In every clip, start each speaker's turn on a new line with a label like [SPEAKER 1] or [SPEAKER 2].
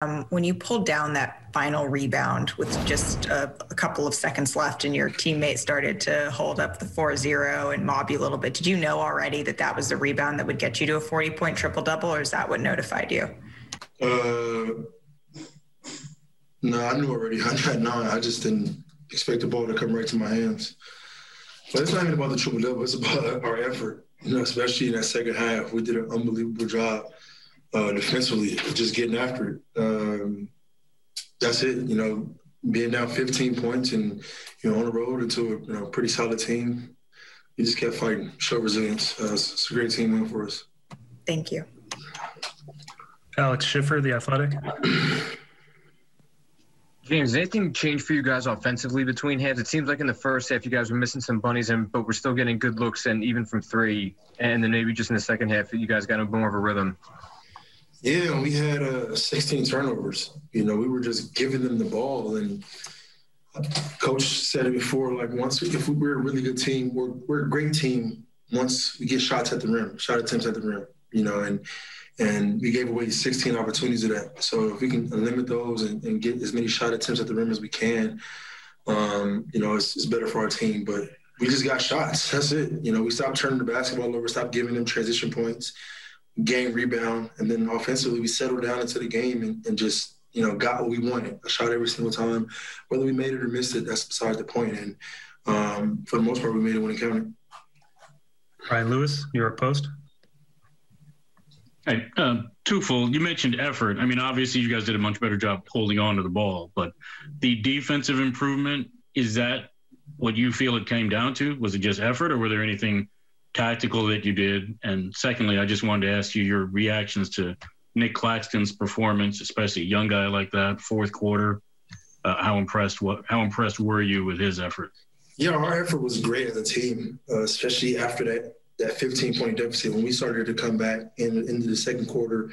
[SPEAKER 1] Um, when you pulled down that final rebound with just a, a, couple of seconds left and your teammate started to hold up the 4-0 and mob you a little bit, did you know already that that was the rebound that would get you to a 40-point triple-double, or is that what notified you?
[SPEAKER 2] Uh, no, I knew already. I had. I just didn't expect the ball to come right to my hands. But it's not even about the triple-double. It's about our effort, you know, especially in that second half. We did an unbelievable job uh, defensively, just getting after it. Um, that's it. You know, being down 15 points and you know on the road into a you know, pretty solid team, you just kept fighting, show resilience. Uh, it's, it's a great team win for us.
[SPEAKER 1] Thank you.
[SPEAKER 3] Alex Schiffer, the Athletic.
[SPEAKER 4] James, anything change for you guys offensively between halves? It seems like in the first half you guys were missing some bunnies, and but we're still getting good looks, and even from three, and then maybe just in the second half you guys got a more of a rhythm.
[SPEAKER 2] Yeah, we had uh, 16 turnovers. You know, we were just giving them the ball, and coach said it before. Like once, if we, we're a really good team, we're we're a great team. Once we get shots at the rim, shot attempts at the rim, you know, and and we gave away 16 opportunities of that. So if we can limit those and, and get as many shot attempts at the rim as we can, um, you know, it's, it's better for our team. But we just got shots. That's it. You know, we stopped turning the basketball over, stopped giving them transition points game rebound, and then offensively we settled down into the game and, and, just you know got what we wanted. A shot every single time, whether we made it or missed it. That's beside the point. And um, for the most part, we made it when it counted.
[SPEAKER 3] Brian Lewis, New York Post.
[SPEAKER 5] Hey, uh, twofold. You mentioned effort. I mean, obviously, you guys did a much better job holding on to the ball, but the defensive improvement is that what you feel it came down to? Was it just effort, or were there anything tactical that you did? And secondly, I just wanted to ask you your reactions to Nick Claxton's performance, especially a young guy like that, fourth quarter. Uh, how impressed? What? How impressed were you with his effort?
[SPEAKER 2] Yeah, our effort was great as a team, uh, especially after that that 15 point deficit when we started to come back in into the second quarter.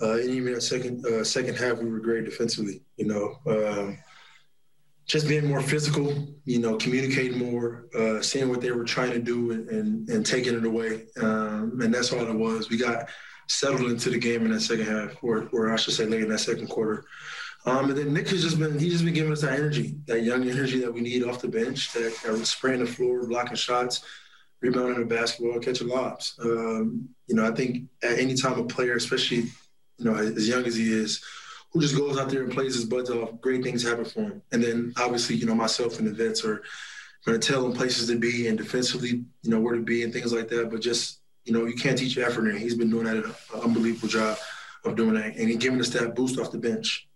[SPEAKER 2] Uh, and even that second uh, second half, we were great defensively. You know, um, just being more physical, you know, communicating more, uh, seeing what they were trying to do and, and, and taking it away. Um, and that's all it was. We got settled into the game in that second half, or, or I should say late in that second quarter. Um, and then Nick has just been, he's just been giving us that energy, that young energy that we need off the bench, that, that spraying the floor, blocking shots, rebounding the basketball, catching lobs. Um, you know, I think at any time a player, especially, you know, as young as he is, who just goes out there and plays his butts off, great things happen for him. And then obviously, you know, myself and the vets are going to tell him places to be and defensively, you know, where to be and things like that. But just, you know, you can't teach effort, and he's been doing that an unbelievable job of doing that. And he's giving us that boost off the bench.